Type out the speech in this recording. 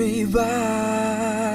everybody.